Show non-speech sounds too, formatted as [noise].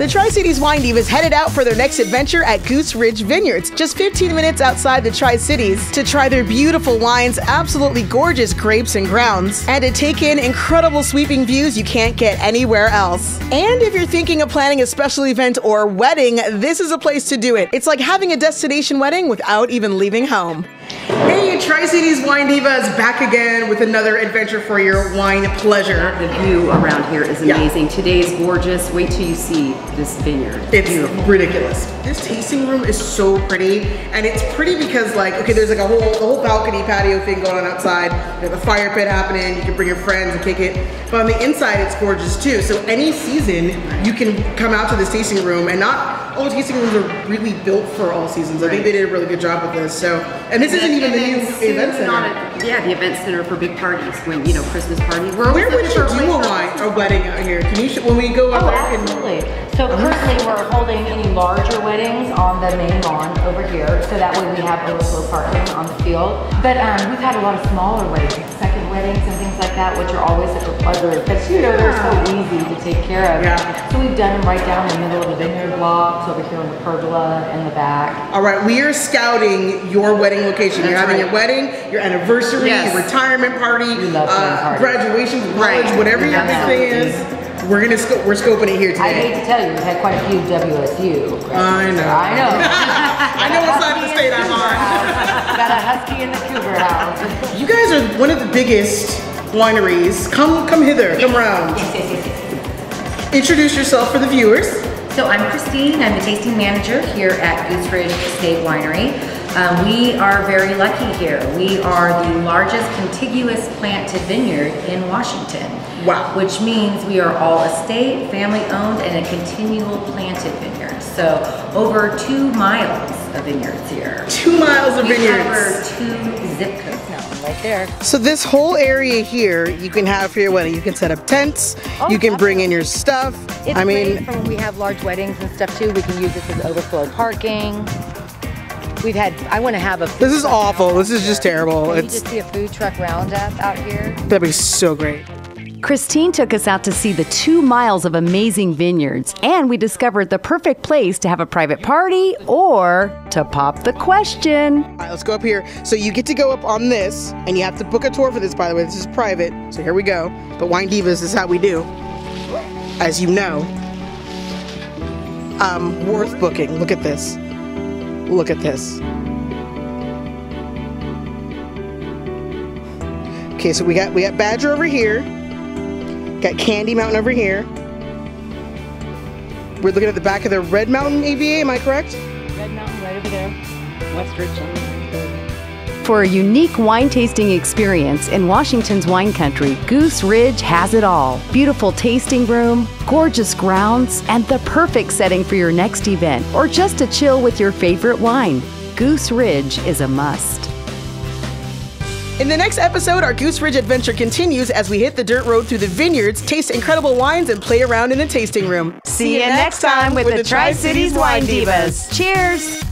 The Tri Cities Wine Divas headed out for their next adventure at Goose Ridge Vineyards, just 15 minutes outside the Tri Cities, to try their beautiful wines, absolutely gorgeous grapes and grounds, and to take in incredible sweeping views you can't get anywhere else. And if you're thinking of planning a special event or wedding, this is a place to do it. It's like having a destination wedding without even leaving home. Hey, Tri Cities Wine Divas back again with another adventure for your wine pleasure. The view around here is Yeah. amazing. Today's gorgeous. Wait till you see this vineyard. It's ridiculous. This tasting room is so pretty, and it's pretty because like, okay, there's like a whole, the whole balcony patio thing going on outside. You have a fire pit happening. You can bring your friends and kick it. But on the inside, it's gorgeous too. So any season, you can come out to this tasting room, and not all tasting rooms are really built for all seasons. I think they did a really good job with this. So, and this isn't even the new And event center. yeah, the event center for big parties. When you know Christmas parties. We're always Where would looking you for do a ways for- wine, a wedding out here? Can you, sh- when we go up Oh, there? can- absolutely. So currently, we're holding any larger weddings on the main lawn over here, so that way we have overflow parking on the field. But um, we've had a lot of smaller weddings, second weddings and things like that, which are always such a pleasure, because you know, they're so easy to take care of. Yeah. So we've done them right down in the middle of the vineyard blocks, over here in the pergola, in the back. All right, we are scouting your wedding location. You're having right. your wedding, your anniversary, Yes. your retirement party, love uh, graduation college, Right. whatever your big thing is. We're gonna sco- we're scoping it here today. I hate to tell you, we've had quite a few WSU. I know. I know. [laughs] I know what side of the state I'm on. Got a husky in the cougar house. You guys are one of the biggest wineries. Come come hither, come around. Introduce yourself for the viewers. So I'm Christine, I'm the tasting manager here at Goose Ridge Estate Winery. Um, we are very lucky here. We are the largest contiguous planted vineyard in Washington. Wow. Which means we are all estate, family owned, and a continual planted vineyard. So over two miles of vineyards here. Two miles of We vineyards. cover two zip codes now. Right there. So this whole area here, you can have for your wedding. You can set up tents. Oh, you can bring in your stuff. It's I great mean, for when we have large weddings and stuff too. We can use this as overflow parking. We've had. I want to have a. food this is truck awful. This is just terrible. Can you It's just see a food truck roundup out here? that'd be so great. Christine took us out to see the two miles of amazing vineyards, and we discovered the perfect place to have a private party or to pop the question. All right, let's go up here. So you get to go up on this, and you have to book a tour for this, by the way. This is private. So here we go. But Wine Divas is how we do, as you know. Um, worth booking. Look at this. Look at this. Okay, so we got we got Badger over here. Got Candy Mountain over here. We're looking at the back of the Red Mountain AVA. Am I correct? Red Mountain right over there. West Richland. For a unique wine tasting experience in Washington's wine country, Goose Ridge has it all. Beautiful tasting room, gorgeous grounds, and the perfect setting for your next event or just to chill with your favorite wine. Goose Ridge is a must. In the next episode, our Goose Ridge adventure continues as we hit the dirt road through the vineyards, taste incredible wines, and play around in the tasting room. See you next time with the Tri Cities Wine Divas. Cheers!